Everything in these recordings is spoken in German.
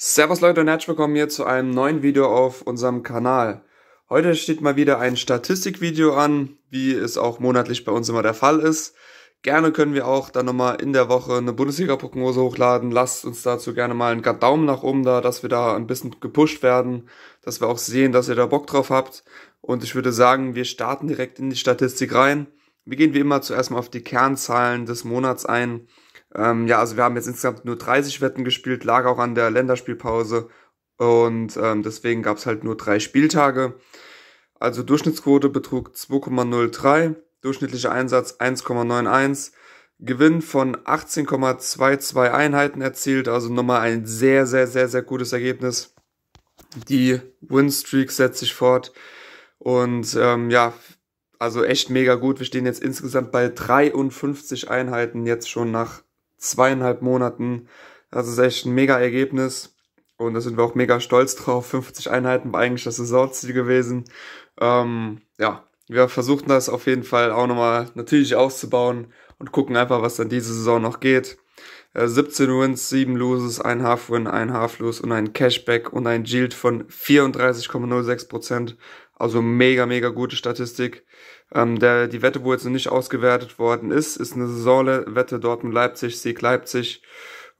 Servus Leute und herzlich willkommen hier zu einem neuen Video auf unserem Kanal. Heute steht mal wieder ein Statistikvideo an, wie es auch monatlich bei uns immer der Fall ist. Gerne können wir auch dann nochmal in der Woche eine Bundesliga-Prognose hochladen. Lasst uns dazu gerne mal einen Daumen nach oben da, dass wir da ein bisschen gepusht werden, dass wir auch sehen, dass ihr da Bock drauf habt. Und ich würde sagen, wir starten direkt in die Statistik rein. Wir gehen wie immer zuerst mal auf die Kernzahlen des Monats ein. Ähm, ja, also wir haben jetzt insgesamt nur 30 Wetten gespielt, lag auch an der Länderspielpause und ähm, deswegen gab es halt nur drei Spieltage. Also Durchschnittsquote betrug 2,03, durchschnittlicher Einsatz 1,91, Gewinn von 18,22 Einheiten erzielt, also nochmal ein sehr, sehr, sehr, sehr gutes Ergebnis. Die Winstreak setzt sich fort und ähm, ja, also echt mega gut. Wir stehen jetzt insgesamt bei 53 Einheiten jetzt schon nach zweieinhalb Monaten. Das ist echt ein mega Ergebnis. Und da sind wir auch mega stolz drauf. 50 Einheiten war eigentlich das Saisonziel gewesen. Ähm, ja, wir versuchten das auf jeden Fall auch nochmal natürlich auszubauen und gucken einfach, was dann diese Saison noch geht. Äh, 17 Wins, 7 Loses, ein Half-Win, ein Half-Lose und ein Cashback und ein Yield von 34,06%. Also mega, mega gute Statistik. Ähm, der, die Wette, wo jetzt noch nicht ausgewertet worden ist, ist eine Saisonwette Dortmund-Leipzig, Sieg Leipzig.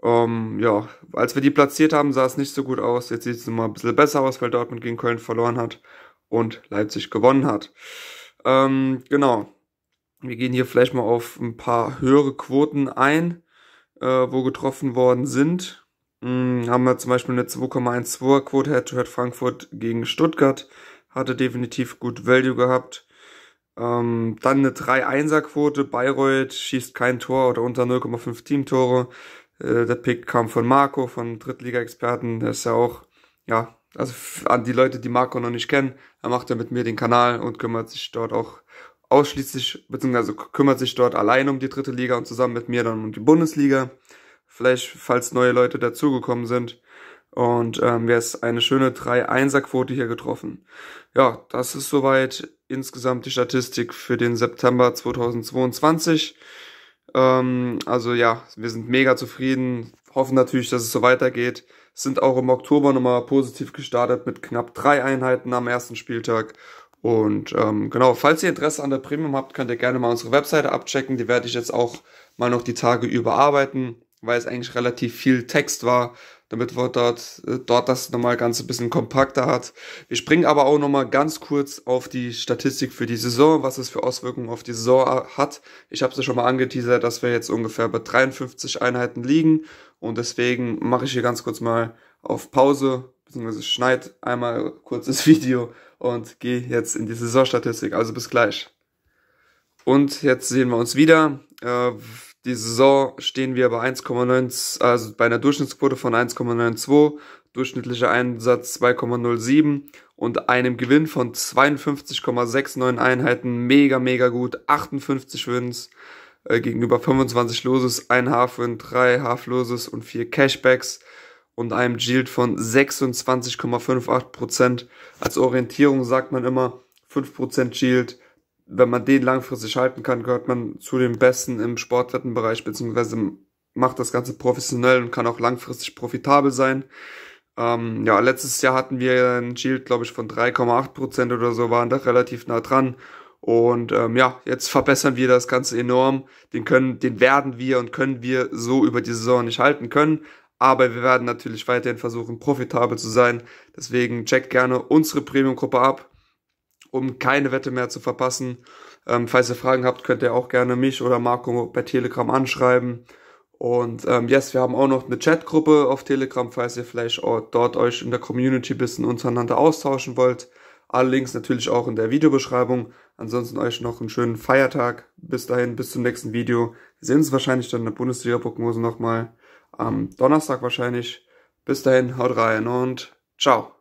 Ähm, ja, als wir die platziert haben, sah es nicht so gut aus. Jetzt sieht es mal ein bisschen besser aus, weil Dortmund gegen Köln verloren hat und Leipzig gewonnen hat. Ähm, genau. Wir gehen hier vielleicht mal auf ein paar höhere Quoten ein, äh, wo getroffen worden sind. Hm, haben wir zum Beispiel eine 2,12er Quote Head-to-Head Frankfurt gegen Stuttgart. Hatte definitiv gut Value gehabt. Ähm, dann eine 3-1er-Quote. Bayreuth schießt kein Tor oder unter 0,5 Teamtore. Äh, der Pick kam von Marco, von Drittliga-Experten. Der ist ja auch, ja, also an die Leute, die Marco noch nicht kennen, er macht ja mit mir den Kanal und kümmert sich dort auch ausschließlich, beziehungsweise kümmert sich dort allein um die dritte Liga und zusammen mit mir dann um die Bundesliga. Vielleicht, falls neue Leute dazugekommen sind. Und ähm, wäre es eine schöne 3-1er-Quote hier getroffen. Ja, das ist soweit insgesamt die Statistik für den September 2022. Ähm, also ja, wir sind mega zufrieden, hoffen natürlich, dass es so weitergeht. Sind auch im Oktober nochmal positiv gestartet mit knapp drei Einheiten am ersten Spieltag. Und ähm, genau, falls ihr Interesse an der Premium habt, könnt ihr gerne mal unsere Webseite abchecken. Die werde ich jetzt auch mal noch die Tage überarbeiten, weil es eigentlich relativ viel Text war damit wir dort, äh, dort das nochmal ganz ein bisschen kompakter hat. Wir springen aber auch nochmal ganz kurz auf die Statistik für die Saison, was es für Auswirkungen auf die Saison hat. Ich habe es ja schon mal angeteasert, dass wir jetzt ungefähr bei 53 Einheiten liegen und deswegen mache ich hier ganz kurz mal auf Pause, beziehungsweise schneid einmal kurz das Video und gehe jetzt in die Saisonstatistik. Also bis gleich. Und jetzt sehen wir uns wieder. Äh, die Saison stehen wir bei 1,9, also bei einer Durchschnittsquote von 1,92, durchschnittlicher Einsatz 2,07 und einem Gewinn von 52,69 Einheiten. Mega, mega gut. 58 Wins äh, gegenüber 25 Loses, ein Half-Win, drei Half-Loses und vier Cashbacks und einem Yield von 26,58%. Als Orientierung sagt man immer 5% Yield wenn man den langfristig halten kann, gehört man zu den Besten im Sportwettenbereich, beziehungsweise macht das Ganze professionell und kann auch langfristig profitabel sein. Ähm, ja, letztes Jahr hatten wir einen Yield, glaube ich, von 3,8% oder so, waren da relativ nah dran. Und ähm, ja, jetzt verbessern wir das Ganze enorm. Den können, den werden wir und können wir so über die Saison nicht halten können. Aber wir werden natürlich weiterhin versuchen, profitabel zu sein. Deswegen checkt gerne unsere Premium-Gruppe ab um keine Wette mehr zu verpassen. Ähm, falls ihr Fragen habt, könnt ihr auch gerne mich oder Marco bei Telegram anschreiben. Und ähm, yes, wir haben auch noch eine Chatgruppe auf Telegram, falls ihr vielleicht dort euch in der Community bisschen untereinander austauschen wollt. Alle Links natürlich auch in der Videobeschreibung. Ansonsten euch noch einen schönen Feiertag. Bis dahin, bis zum nächsten Video. Wir sehen uns wahrscheinlich dann in der Bundesliga-Prognose nochmal am Donnerstag wahrscheinlich. Bis dahin, haut rein und ciao.